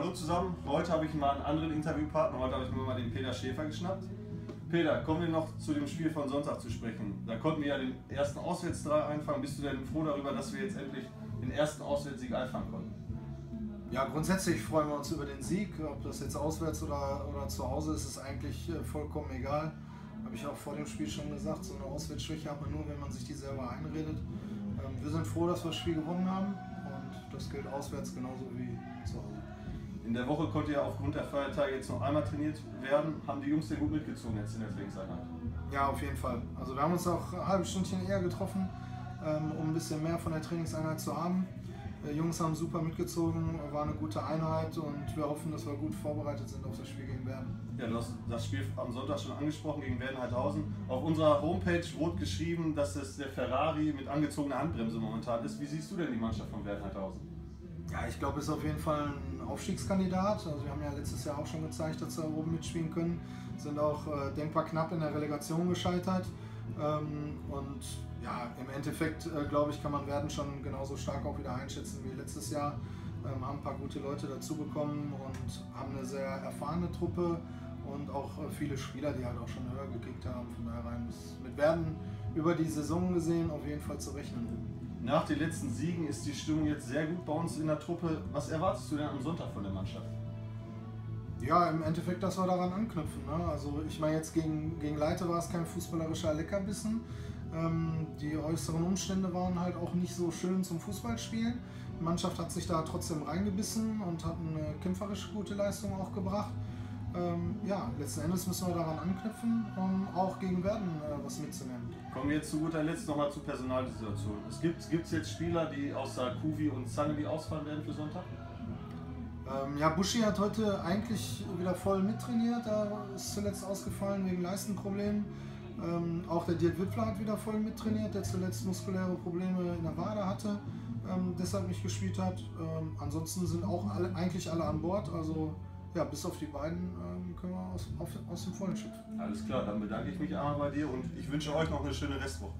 hallo zusammen. Heute habe ich mal einen anderen Interviewpartner. Heute habe ich mir mal den Peter Schäfer geschnappt. Peter, kommen wir noch zu dem Spiel von Sonntag zu sprechen. Da konnten wir ja den ersten Auswärtsdrei einfangen. Bist du denn froh darüber, dass wir jetzt endlich den ersten Auswärtssieg einfangen konnten? Ja, grundsätzlich freuen wir uns über den Sieg. Ob das jetzt auswärts oder, oder zu Hause ist, ist eigentlich äh, vollkommen egal. Habe ich auch vor dem Spiel schon gesagt, so eine Auswärtsschwäche hat man nur, wenn man sich die selber einredet. Ähm, wir sind froh, dass wir das Spiel gewonnen haben und das gilt auswärts genauso wie zu Hause. In der Woche konnte ja aufgrund der Feiertage jetzt noch einmal trainiert werden. Haben die Jungs denn gut mitgezogen jetzt in der Trainingseinheit? Ja, auf jeden Fall. Also wir haben uns auch ein halbes Stündchen eher getroffen, ähm, um ein bisschen mehr von der Trainingseinheit zu haben. Die Jungs haben super mitgezogen, war eine gute Einheit und wir hoffen, dass wir gut vorbereitet sind auf das Spiel gegen Werden. Ja, du hast das Spiel am Sonntag schon angesprochen gegen Werden Heidhausen. Auf unserer Homepage wurde geschrieben, dass es der Ferrari mit angezogener Handbremse momentan ist. Wie siehst du denn die Mannschaft von Werden Heidhausen? Ja, ich glaube, es ist auf jeden Fall ein Aufstiegskandidat. Also wir haben ja letztes Jahr auch schon gezeigt, dass sie oben mitspielen können. Sind auch äh, denkbar knapp in der Relegation gescheitert. Ähm, und ja, im Endeffekt, äh, glaube ich, kann man Werden schon genauso stark auch wieder einschätzen wie letztes Jahr. Ähm, haben ein paar gute Leute dazu bekommen und haben eine sehr erfahrene Truppe und auch äh, viele Spieler, die halt auch schon höher gekickt haben. Von daher rein mit Werden über die Saison gesehen auf jeden Fall zu rechnen. Nach den letzten Siegen ist die Stimmung jetzt sehr gut bei uns in der Truppe. Was erwartest du denn am Sonntag von der Mannschaft? Ja, im Endeffekt, dass wir daran anknüpfen. Ne? Also ich meine jetzt gegen, gegen Leite war es kein fußballerischer Leckerbissen. Ähm, die äußeren Umstände waren halt auch nicht so schön zum Fußballspielen. Die Mannschaft hat sich da trotzdem reingebissen und hat eine kämpferische gute Leistung auch gebracht. Ähm, ja, letzten Endes müssen wir daran anknüpfen, um auch gegen Werden äh, was mitzunehmen. Kommen wir jetzt zu guter Letzt nochmal zur Personalsituation. Es gibt gibt's jetzt Spieler, die außer Kuvi und Zaneli ausfallen werden für Sonntag? Ähm, ja, Buschi hat heute eigentlich wieder voll mittrainiert. Er ist zuletzt ausgefallen wegen Leistenproblemen. Ähm, auch der Dirk Wittler hat wieder voll mittrainiert, der zuletzt muskuläre Probleme in der Wade hatte, ähm, deshalb nicht gespielt hat. Ähm, ansonsten sind auch alle, eigentlich alle an Bord. Also ja, bis auf die beiden ähm, können wir aus, auf, aus dem Vollen schöpfen. Alles klar, dann bedanke ich mich einmal bei dir und ich wünsche euch noch eine schöne Restwoche.